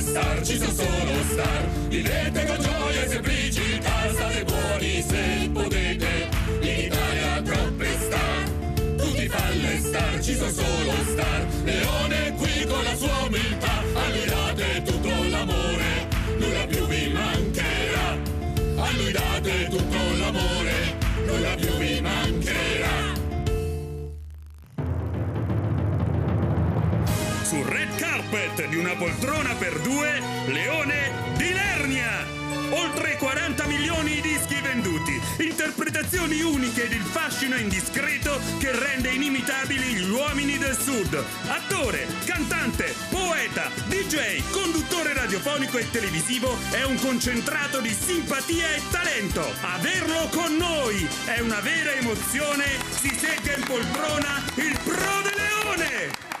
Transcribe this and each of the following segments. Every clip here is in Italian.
star, ci sono solo star. Vivete con gioia e semplicità, state buoni se potete. In Italia troppe star, tutti falle star, ci sono solo star. Leone qui con la sua umiltà, carpet di una poltrona per due, Leone di Lernia. Oltre 40 milioni di dischi venduti, interpretazioni uniche ed il fascino indiscreto che rende inimitabili gli uomini del sud. Attore, cantante, poeta, DJ, conduttore radiofonico e televisivo è un concentrato di simpatia e talento. Averlo con noi è una vera emozione. Si segga in poltrona il Pro de Leone.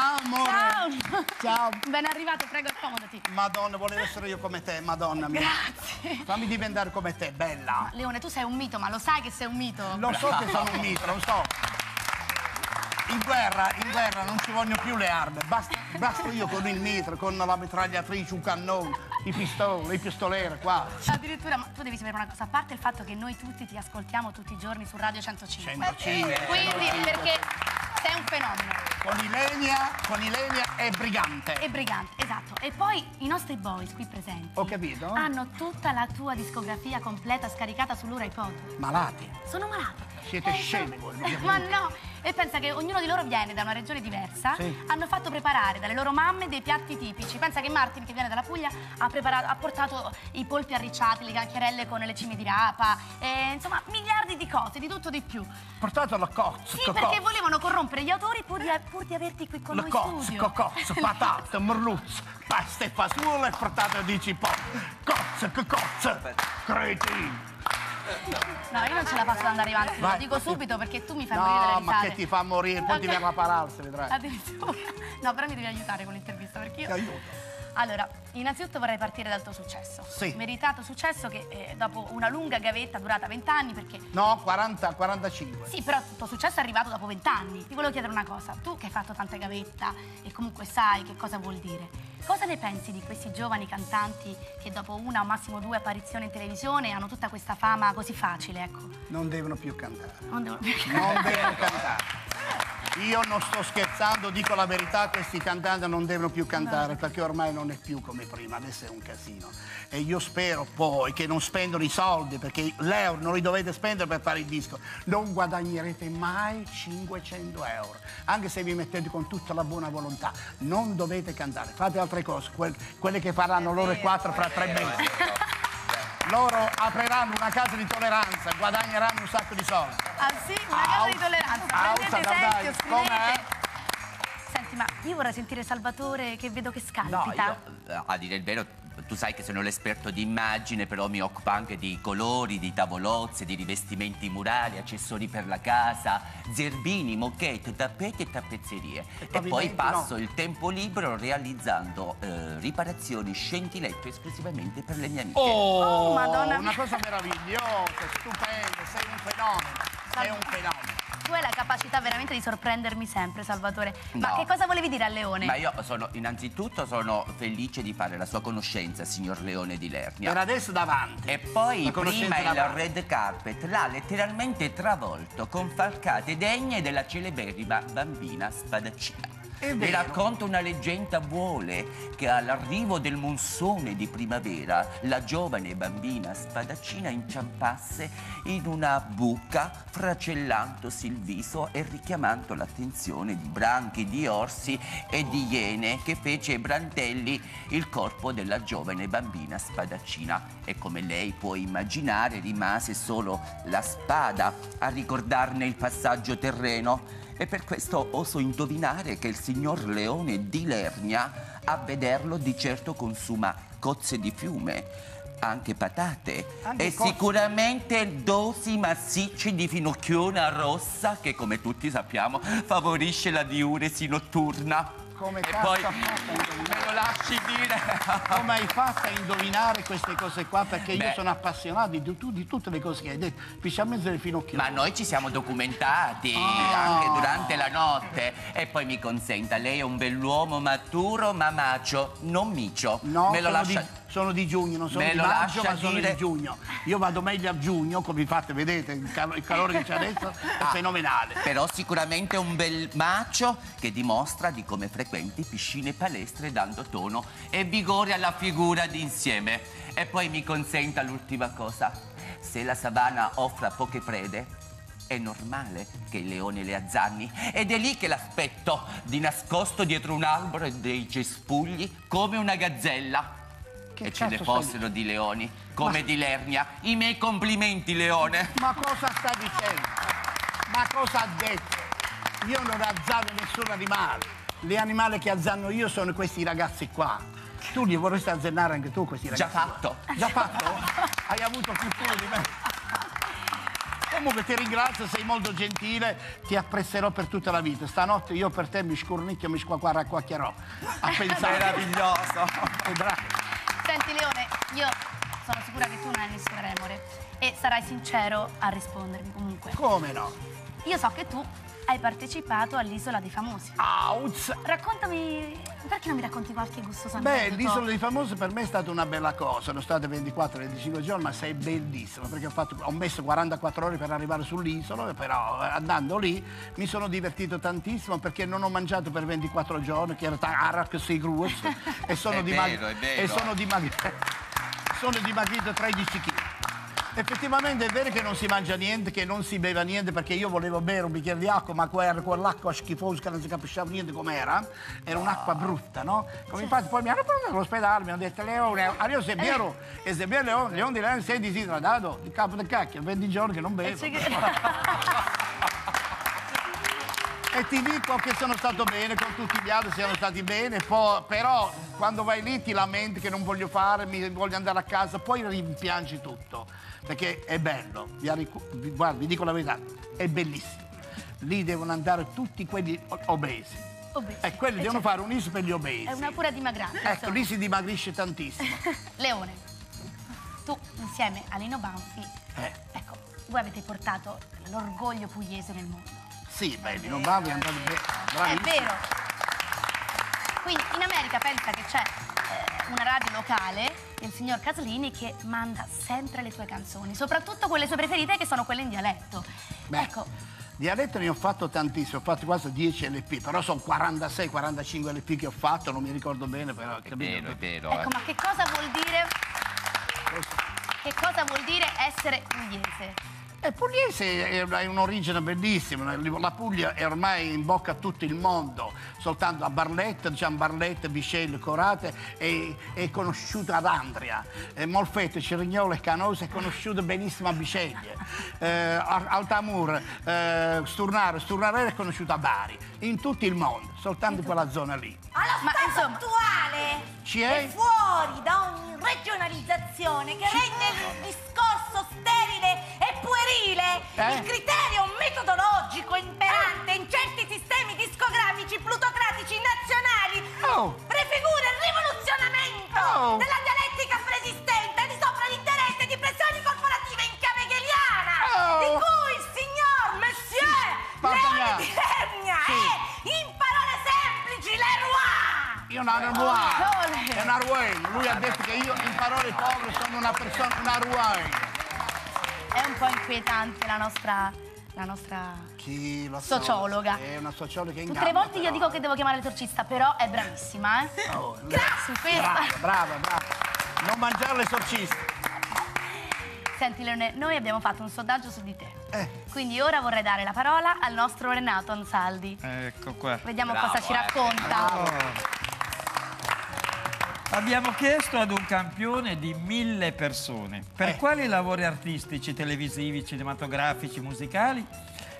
Ciao amore. Ciao. Ciao. Ben arrivato, prego, accomodati. Madonna, volevo essere io come te, madonna mia. Grazie. Fammi diventare come te, bella. Leone, tu sei un mito, ma lo sai che sei un mito? Lo so che sono un mito, lo so. In guerra, in guerra non ci vogliono più le armi, basta, basta io con il mitra, con la mitragliatrice, un cannone, i pistoli, i pistolieri qua. Addirittura, ma tu devi sapere una cosa, a parte il fatto che noi tutti ti ascoltiamo tutti i giorni su Radio 105. 105. Quindi, perché sei un fenomeno. Con Ilenia, con Ilenia è brigante. E brigante, esatto. E poi i nostri boys qui presenti Ho capito? hanno tutta la tua discografia completa scaricata su loro iPod. Malati. Sono malati. Siete Eh, scemi voi, Ma no! E pensa che ognuno di loro viene da una regione diversa, Sì. hanno fatto preparare dalle loro mamme dei piatti tipici. Pensa che Martin, che viene dalla Puglia, ha, preparato- ha portato i polpi arricciati, le chiacchierelle con le cime di rapa, e, insomma, miliardi di cose, di tutto di più. Portato la cozza, Sì, perché volevano corrompere gli autori pur di, pur di averti qui con La noi in cozza, studio. cocozza, patate, merluzzo, pasta e fagioli e portate di cipolla. Cozza, che cozza, cretini. No, io non ce la faccio ad andare avanti, lo Vai. dico subito perché tu mi fai morire dalle No, risate. ma che ti fa morire, poi ti Ok. verrà a pararsi, vedrai. Addirittura. No, però mi devi aiutare con l'intervista perché Ti io... aiuto. Allora, innanzitutto vorrei partire dal tuo successo. Sì. Meritato successo che eh, dopo una lunga gavetta durata 20 anni, perché No, 40, 45. sì, però il tuo successo è arrivato dopo 20 anni. Ti volevo chiedere una cosa, tu che hai fatto tante gavetta e comunque sai che cosa vuol dire, cosa ne pensi di questi giovani cantanti che dopo una o massimo due apparizioni in televisione hanno tutta questa fama così facile, ecco? Non devono più cantare. Non devo... Non devono cantare. Io non sto scherzando, dico la verità, questi cantanti non devono più cantare perché ormai non è più come prima, adesso è un casino. E io spero poi che non spendono i soldi perché l'euro non li dovete spendere per fare il disco. Non guadagnerete mai 500 euro, anche se vi mettete con tutta la buona volontà. Non dovete cantare, fate altre cose, quel- quelle che faranno loro e quattro fra tre mesi. Loro apriranno una casa di tolleranza, guadagneranno un sacco di soldi. Ah sì, una casa di Aus- tolleranza. Ausa, Prendete dai, esempio, com'è? scrivete. Senti, ma io vorrei sentire Salvatore che vedo che No, scalpita. io, eh, a dire il vero, tu sai che sono l'esperto di immagine, però mi occupo anche di colori, di tavolozze, di rivestimenti murali, accessori per la casa, zerbini, moquette, tappeti e tappezzerie. E, poi passo no. il tempo libero realizzando eh, riparazioni scentiletto esclusivamente per le mie amiche. Oh, Oh, Madonna una cosa meravigliosa, stupenda, sei un fenomeno, sei un fenomeno. Tu hai la capacità veramente di sorprendermi sempre, Salvatore. Ma No. che cosa volevi dire a Leone? Ma io sono, innanzitutto sono felice di fare la sua conoscenza, signor Leone di Lernia. Per adesso davanti. E poi prima il davanti. red carpet l'ha letteralmente travolto con falcate degne della celeberrima bambina spadaccina. Vi racconto una leggenda vuole che all'arrivo del monsone di primavera la giovane bambina spadaccina inciampasse in una buca fracellandosi il viso e richiamando l'attenzione di branchi di orsi e di iene che fece brandelli il corpo della giovane bambina spadaccina. E come lei può immaginare rimase solo la spada a ricordarne il passaggio terreno e per questo oso indovinare che il signor Leone di Lernia a vederlo di certo consuma cozze di fiume, anche patate Anche e cozze. sicuramente dosi massicce di finocchiona rossa che come tutti sappiamo favorisce la diuresi notturna. Come E poi me lo lasci dire. Come hai fatto a indovinare queste cose qua? Perché io Beh. sono appassionato di, tu- di tutte le cose che hai detto, specialmente del finocchio. Ma noi ci siamo documentati Ah. anche durante la notte. E poi mi consenta, lei è un bell'uomo maturo ma macio, non micio. No, Me lo lascia... di, sono di giugno, non sono Me di maggio, ma sono dire- di giugno. Io vado meglio a giugno, come fate, vedete, il, cal- il calore che c'è adesso è fenomenale. Però sicuramente un bel macio che dimostra di come frequenti piscine e palestre dando tono e vigore alla figura d'insieme. E poi mi consenta l'ultima cosa. Se la savana offra poche prede, è normale che il leone le azzanni. Ed è lì che l'aspetto di nascosto dietro un albero e dei cespugli come una gazzella. Che e ce ne fossero di leoni, come di Lernia. I miei complimenti, leone. Ma cosa sta dicendo? Ma cosa ha detto? Io non azzanno nessun animale. Gli animali che azzanno io sono questi ragazzi qua. Tu li vorresti azzannare anche tu, questi Già ragazzi? fatto. qua? Già fatto? Hai avuto più culo di me. Comunque ti ringrazio, sei molto gentile, ti apprezzerò per tutta la vita. Stanotte io per te mi scurnicchio, mi squacquaracquacchierò. A pensare. Meraviglioso. Eh, bravo. Senti Leone, io sono sicura che tu non hai nessun remore e sarai sincero a rispondermi comunque. Come no? Io so che tu hai partecipato all'Isola dei Famosi. Auz! Raccontami, perché non mi racconti qualche gustoso Beh, l'isola dei famosi per me è stata una bella cosa, sono state 24-25 giorni, ma sei bellissima, perché ho, fatto- ho messo 44 ore per arrivare sull'isola, però eh, andando lì mi sono divertito tantissimo perché non ho mangiato per 24 giorni, che era Arak Sigrus, e sono, È dimag- vero, è vero. e sono, dimag- sono dimagrito 13 kg. Effettivamente è vero che non si mangia niente, che non si beve niente, perché io volevo bere un bicchiere di acqua, ma quell'acqua schifosa che non si capisce niente com'era. Era un'acqua brutta, no? Come infatti poi mi hanno portato all'ospedale, mi hanno detto Leone, io se vero, e se vero Leone, Leone di Leone sei disidratato, di capo del cacchio, 20 giorni che non Eh, bevo. E ti dico che sono stato bene, con tutti gli altri siamo stati bene, poi- però quando vai lì ti lamenti che non voglio fare, mi voglio andare a casa, poi rimpiangi tutto, perché è bello, vi, guarda, vi dico la verità, è bellissimo. Lì devono andare tutti quelli obesi. Obesi. E quelli Eh, devono certo. fare un'isola per gli obesi. È una cura dimagranza. Ecco, insomma. lì si dimagrisce tantissimo. Leone, tu insieme a Lino Banfi, Eh. ecco, voi avete portato l'orgoglio pugliese nel mondo. Sì, belli, non va, è andato bene. È bravissimo. vero. Quindi in America pensa che c'è eh, una radio locale, il signor Caslini, che manda sempre le sue canzoni, soprattutto quelle sue preferite che sono quelle in dialetto. Beh, Ecco, Dialetto ne ho fatto tantissimo, ho fatto quasi 10 LP, però sono 46-45 LP che ho fatto, non mi ricordo bene, però È capito? vero, è vero. ecco, eh. ma che cosa vuol dire? Che cosa vuol dire essere pugliese? E Pugliese è è un'origine bellissima, la Puglia è ormai in bocca a tutto il mondo, soltanto a Barletta, diciamo Barletta, Bisceglie, Corate è, è conosciuta ad Andria, e Molfette, Cirignolo e Canosa è conosciuta benissimo a Bisceglie, eh, Altamur, eh, Sturnare, Sturnare è conosciuta a Bari, in tutto il mondo, soltanto in quella zona lì. Allo Ma, stato insomma- attuale Ci è? è fuori da ogni regionalizzazione che rende il discorso sterile e puerile. Eh? Il criterio metodologico imperante in certi sistemi discografici plutocratici nazionali Oh. prefigura il rivoluzionamento Oh. della dialettica preesistente di sopra l'interesse di pressioni corporative in chiave Oh. di cui Leroy. Io non Arwai, Ole. è un Arwai, lui ha detto che io in parole povere sono una persona, un Arwai. È un po' inquietante la nostra, la nostra Chi lo so, sociologa. È una sociologa in Tutte le volte io però. dico che devo chiamare l'esorcista, però è bravissima, eh? Oh, questa. Brava, brava, brava. Non mangiare l'esorcista. Senti Leone, noi abbiamo fatto un sondaggio su di te. Eh. Quindi ora vorrei dare la parola al nostro Renato Ansaldi. Ecco qua. Vediamo Bravo, cosa ci eh. Abbiamo chiesto ad un campione di mille persone per Eh. quali lavori artistici, televisivi, cinematografici, musicali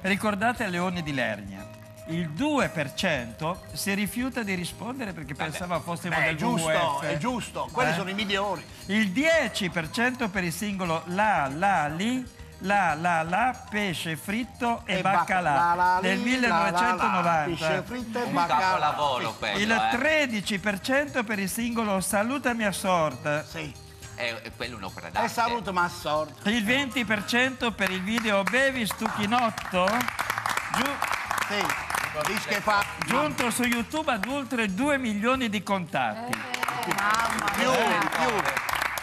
ricordate Leone di Lernia. Il 2% si rifiuta di rispondere perché pensava fossimo Beh, è del giusto, WWF. è giusto. Quelli Eh? sono i migliori. Il 10% per il singolo La La Li la la la pesce fritto e, E baccalà bacca- la, la, del li, la, la, la, 1990. pesce fritto e Un baccalà. capolavoro Sì. quello, Il eh. 13% per il singolo Salutami a sorda. Sì. È, è quello un'opera E d'arte. saluto ma assorto. Il 20% per il video Bevi Stuchinotto. Giu- Sì. Dice che fa giunto su YouTube ad oltre 2 milioni di contatti. Mamma più, mia. di più.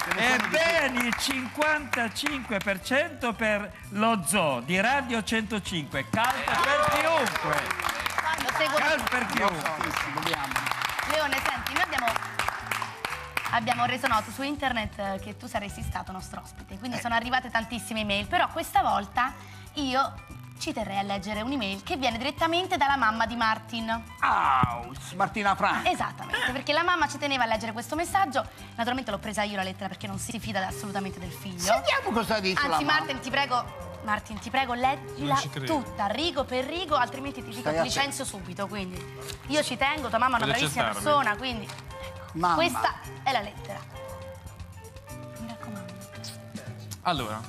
Ce ne E sono di ben il 55% per lo zoo di Radio 105. Calda per chiunque. Calda per chiunque. Leone, senti, noi abbiamo, abbiamo reso noto su internet eh, che tu saresti stato nostro ospite, quindi sono arrivate tantissime email, però questa volta io ci terrei a leggere un'email che viene direttamente dalla mamma di Martin. Aus, Martina Franco. Esattamente, perché la mamma ci teneva a leggere questo messaggio. Naturalmente l'ho presa io la lettera perché non si fida assolutamente del figlio. Sentiamo cosa dice la Anzi, mamma. Martin, ti prego, Martin, ti prego, leggila tutta, rigo per rigo, altrimenti ti dico ti licenzio subito. Quindi io ci tengo, tua mamma è una bravissima accettarmi. persona, quindi Mamma. questa è la lettera. Mi raccomando. Allora,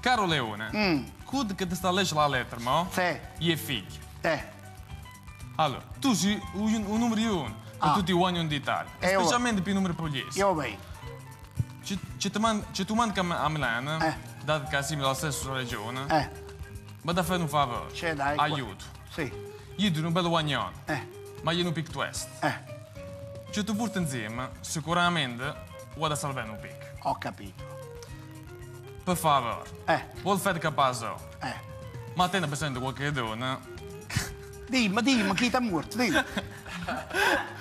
caro Leone, Mm. Quando che ti sta a leggere la lettera, mo? Sì. Gli figli. Eh, Allora, tu sei un, un numero uno per Ah. tutti i uomini d'Italia, E io- specialmente per i numeri pugliesi. io vedo. Ci, ci, ti man- ci tu manca a Milano, Eh. dato che è simile alla stessa regione, ma da fare un favore. Aiuto. Sì. Io do un bello guagnone, Eh, ma io non pick twist. eh, Ci tu porti insieme, sicuramente, vado a salvare un pick. ho capito. Per favore, Eh, vuol fare capace, eh. ma te ne presente qualche donna Dimmi, dimmi, chi ti ha morto, dimmi.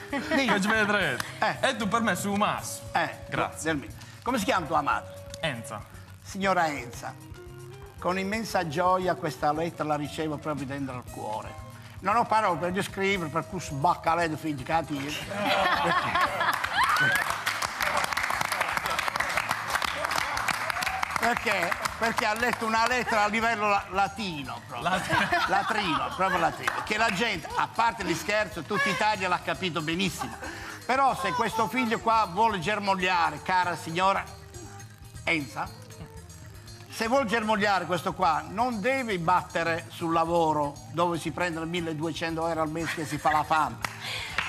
che dimmi. ci vedrete. Eh. E tu per me su massimo. Eh, Grazie. Come si chiama tua madre? Enza. Signora Enza, con immensa gioia questa lettera la ricevo proprio dentro il cuore. Non ho parole per descrivere, per cui sbacca lei di figli cattivi. Perché? Perché ha letto una lettera a livello la- latino, proprio. latrino, proprio latino. Che la gente, a parte gli scherzi, tutta Italia l'ha capito benissimo. Però se questo figlio qua vuole germogliare, cara signora Enza, se vuol germogliare questo qua, non deve battere sul lavoro dove si prendono 1200 euro al mese che si fa la fame.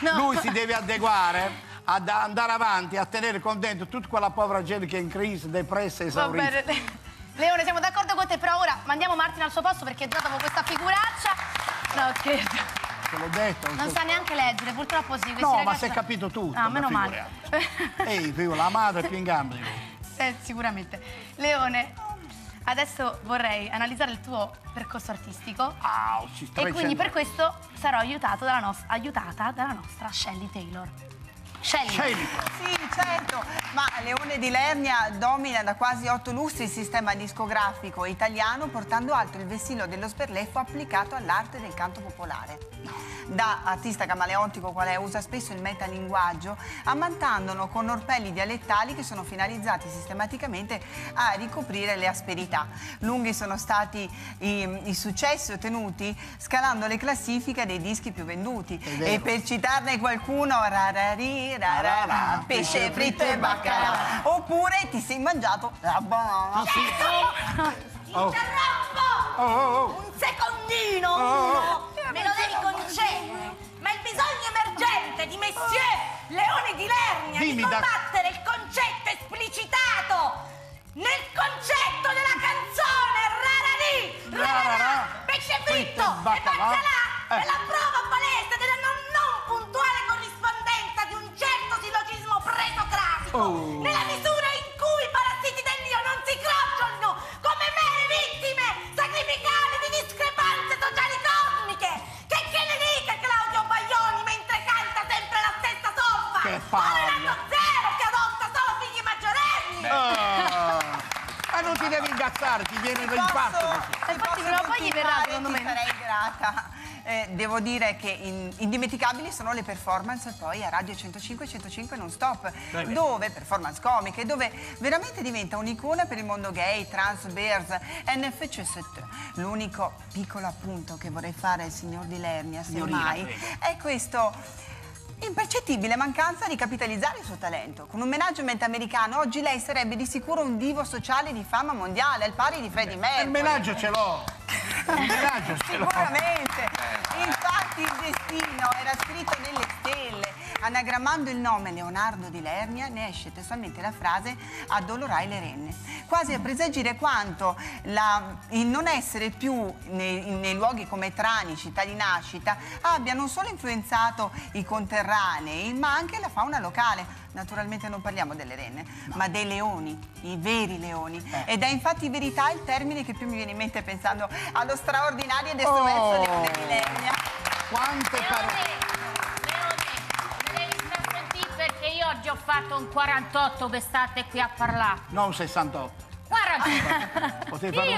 No. Lui si deve adeguare ad andare avanti, a tenere contento tutta quella povera gente che è in crisi, depressa e Va esaurita. bene. Leone, siamo d'accordo con te, però ora mandiamo Martin al suo posto perché già dopo questa figuraccia. No, scherzo. Te l'ho detto. Non sa neanche leggere, purtroppo sì. No, ma ragazzi si è capito tutto. Ah, ma meno male. Ehi, figlio, la madre è più in gamba. Eh, sicuramente. Leone, adesso vorrei analizzare il tuo percorso artistico Ah, si e quindi per questo sarò aiutato dalla aiutata dalla nostra Shelley Taylor. Shelley. Scegli. Sì, certo, ma Leone di Lernia domina da quasi otto lustri il sistema discografico italiano portando alto il vessillo dello sberleffo applicato all'arte del canto popolare. Da artista camaleontico quale usa spesso il metalinguaggio, ammantandolo con orpelli dialettali che sono finalizzati sistematicamente a ricoprire le asperità. Lunghi sono stati i, i successi ottenuti scalando le classifiche dei dischi più venduti. E per citarne qualcuno, rarari, rarara, pesce fritto e baccalà. Oppure ti sei mangiato la banana. Oh. Interrompo! Oh, oh, oh. Un secondino! Oh, Me lo devi concedere! Ma il bisogno emergente di Monsieur Leone di Lernia Dimmi, di da- combattere il concetto esplicitato nel concetto della canzone rararì, rararà, pesce fritto e baccalà. baccalà Eh. è la prova Oh. nella misura in cui i parassiti dell'io non si crogiono come mere vittime sacrificali di discrepanze sociali cosmiche che che ne dica Claudio Baglioni mentre canta sempre la stessa solfa Che palle. Zero che adotta solo figli maggiorenni Ah. Ma non ti devi ingazzare, ti viene l'impatto. Posso- così. se Infatti, prima o poi gli verrà, secondo ti me. sarei grata. Eh, devo dire che in- indimenticabili sono le performance poi a Radio 105 105 non stop, dove performance comiche, dove veramente diventa un'icona per il mondo gay, trans, bears, NFCST. L'unico piccolo appunto che vorrei fare al signor Di Lernia, semmai, è questo Impercettibile mancanza di capitalizzare il suo talento. Con un management americano oggi lei sarebbe di sicuro un divo sociale di fama mondiale, al pari di Freddie Mercury. Il menaggio ce l'ho. Il menaggio ce l'ho. Sicuramente. Infatti il destino era scritto nelle stelle. Anagrammando il nome Leonardo di Lernia ne esce testualmente la frase addolorai le renne. Quasi a presagire quanto la- il non essere più nei, nei luoghi come Trani, città di nascita, abbia non solo influenzato i conterranei, ma anche la fauna locale. Naturalmente non parliamo delle renne, ma dei leoni, i veri leoni. Ed è infatti verità il termine che più mi viene in mente pensando allo straordinario ed estroverso Oh. Leone di Lernia. Quante parole. Fatto un 48 per stare qui a parlare. Non 68. 48. Potevi fare un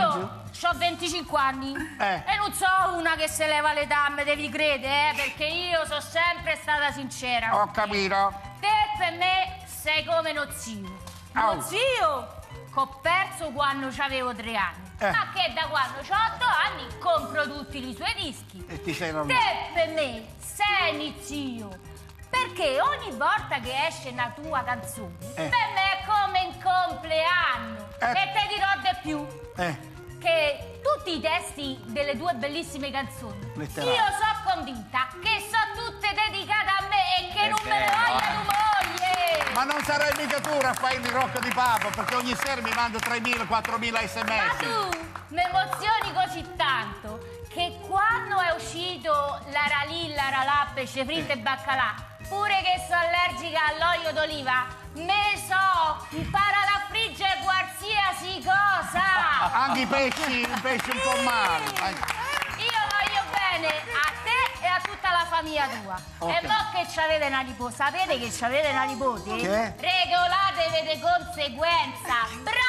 Io ho 25 anni Eh. e non so una che se leva le tamme, devi credere, eh, perché io sono sempre stata sincera. Ho capito. Te per me sei come uno zio. Uno zio che ho perso quando avevo tre anni. Eh. Ma che da quando ho 8 anni compro tutti i suoi dischi. E ti sei rovinato. Te per me sei mio zio. Perché ogni volta che esce una tua canzone, Eh. per me è come un compleanno. Eh. E te dirò di più Eh, che tutti i testi delle due bellissime canzoni, Letterali. io sono convinta che sono tutte dedicate a me e che È non me ne vero, voglia eh. tu moglie. ma non sarai mica tu Raffaele di Rocco di Papo, perché ogni sera mi mando 3.000, 4.000 Ma sms. tu mi emozioni così tanto che quando è uscito la ralilla, ralà, pesce fritto e baccalà, pure che sono allergica all'olio d'oliva, me so imparare a friggere qualsiasi cosa. Anche i pesci, i pesci un po' male. Io voglio bene a te e a tutta la famiglia tua. Ok. E mo che c'avete una nipote, sapete che c'avete una nipote? Che? Regolatevi di conseguenza. Bravo!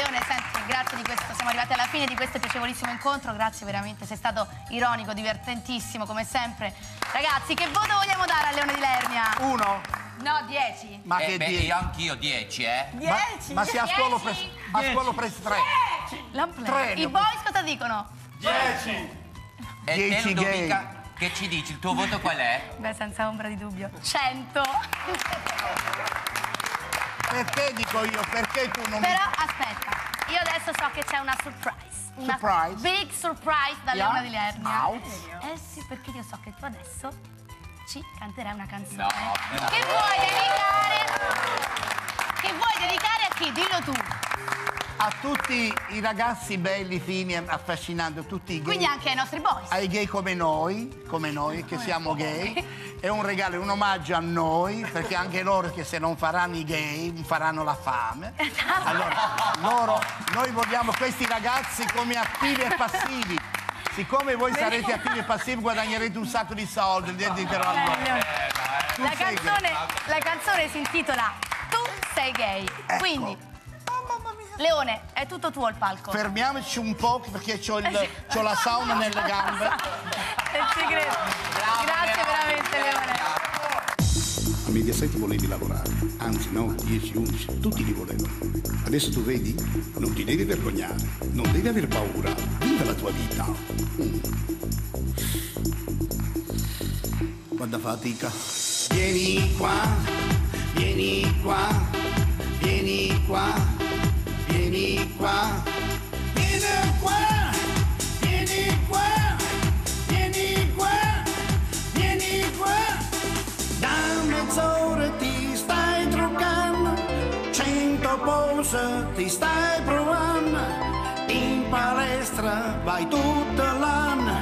Leone, senti, grazie di questo, siamo arrivati alla fine di questo piacevolissimo incontro, grazie veramente, sei stato ironico, divertentissimo come sempre. Ragazzi, che voto vogliamo dare a Leone di Lernia? Uno? No, 10. Ma Eh, che beh, dici? io anch'io 10, eh. Ma, ma se a scuola ho Dieci. preso, a scuola preso tre. Tre, I boys cosa dicono? E te, 10 gay. Ludovica, che ci dici? Il tuo voto qual è? Beh, senza ombra di dubbio. 100. Perché dico io? Perché tu non Però aspetta, io adesso so che c'è una surprise. Una Surprise? big surprise da Yeah? Leona di Lernia. Out. Eh sì, perché io so che tu adesso ci canterai una canzone. No, Che vuoi dedicare? Che vuoi dedicare a chi? Dillo tu. A tutti i ragazzi belli, fini, affascinanti, tutti i gay. Quindi anche ai nostri boys. ai gay come noi, come noi che siamo gay, è un regalo, è un omaggio a noi, perché anche loro che se non faranno i gay faranno la fame. Allora, loro, noi vogliamo questi ragazzi come attivi e passivi. Siccome voi sarete attivi e passivi guadagnerete un sacco di soldi, dedicatelo a loro. La canzone, la canzone si intitola Tu sei gay. Quindi, Leone, è tutto tuo il palco. Fermiamoci un po' perché ho, il, c'ho la sauna nelle gambe. E ci credo. Grazie veramente, Leone. A Mediaset volevi lavorare, anzi no, 10, 11, tutti li volevano. Adesso tu vedi, non ti devi vergognare, non devi aver paura, viva la tua vita. Mm. Guarda fatica. Vieni qua, vieni qua, vieni qua, vieni qua, vieni qua, vieni qua, vieni qua, vieni qua. Da mezz'ora ti stai truccando, cento pose ti stai provando, in palestra vai tutto l'anno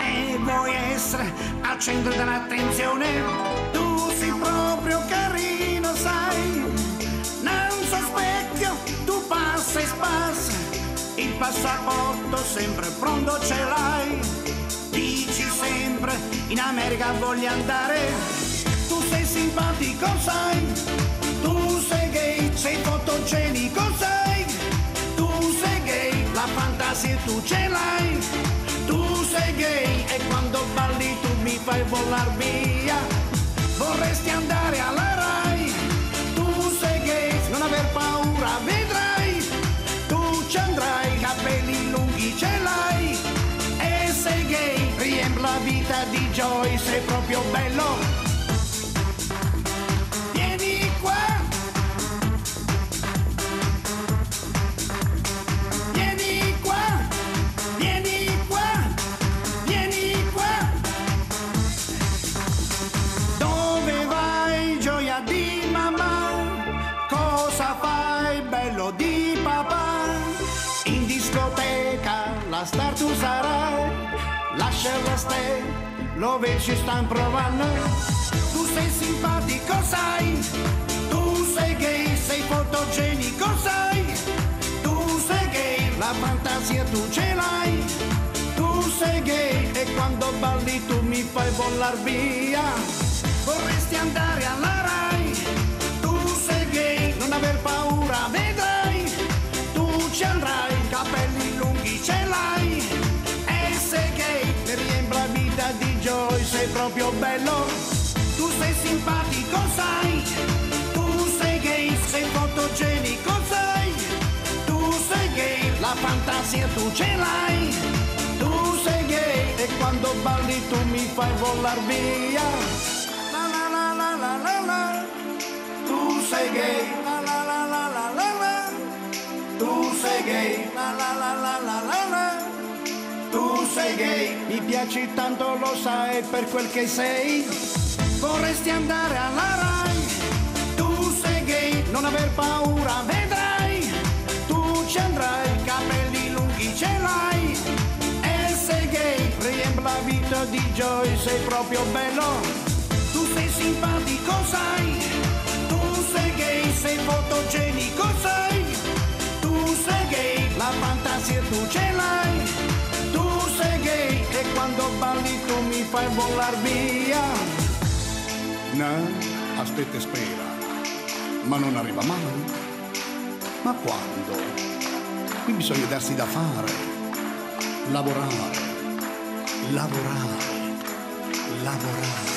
e vuoi essere al centro dell'attenzione. Tu sei proprio carino, sai, spassa, il passaporto sempre pronto ce l'hai. Dici sempre in America voglio andare. Tu sei simpatico, sai. Tu sei gay, sei fotogenico, sai. Tu sei gay, la fantasia tu ce l'hai. Tu sei gay e quando balli tu mi fai volar via. Vorresti andare alla Joy, sei proprio bello. Vieni qua. Vieni qua, vieni qua, vieni qua. Dove vai, gioia di mamma? Cosa fai, bello di papà? In discoteca la star tu sarai, lascia la ste, lo ci stanno provando. Tu sei simpatico, sai? Tu sei gay, sei fotogenico, sai? Tu sei gay, la fantasia tu ce l'hai. Tu sei gay e quando balli tu mi fai volar via. Vorresti andare alla Rai. Tu sei gay, non aver paura, vedrai. Tu ci andrai, capelli sei proprio bello. Tu sei simpatico, sai. Tu sei gay, sei fotogenico, sai. Tu sei gay, la fantasia tu ce l'hai. Tu sei gay e quando balli tu mi fai volar via. La la la la la la la. Tu sei gay. La la la la la la la. Tu sei gay. La la la la la la la. Tu sei gay. Mi piaci tanto lo sai per quel che sei. Vorresti andare alla Rai. Tu sei gay, non aver paura, vedrai. Tu ci andrai, capelli lunghi ce l'hai. E sei gay, riempie la vita di Joy, sei proprio bello. Tu sei simpatico, sai. Tu sei gay, sei fotogenico, sai. Tu sei gay, la fantasia tu ce l'hai. Tu sei gay e quando balli tu mi fai volar via. No, aspetta e spera, ma non arriva mai. Ma quando? Qui bisogna darsi da fare, lavorare, lavorare, lavorare.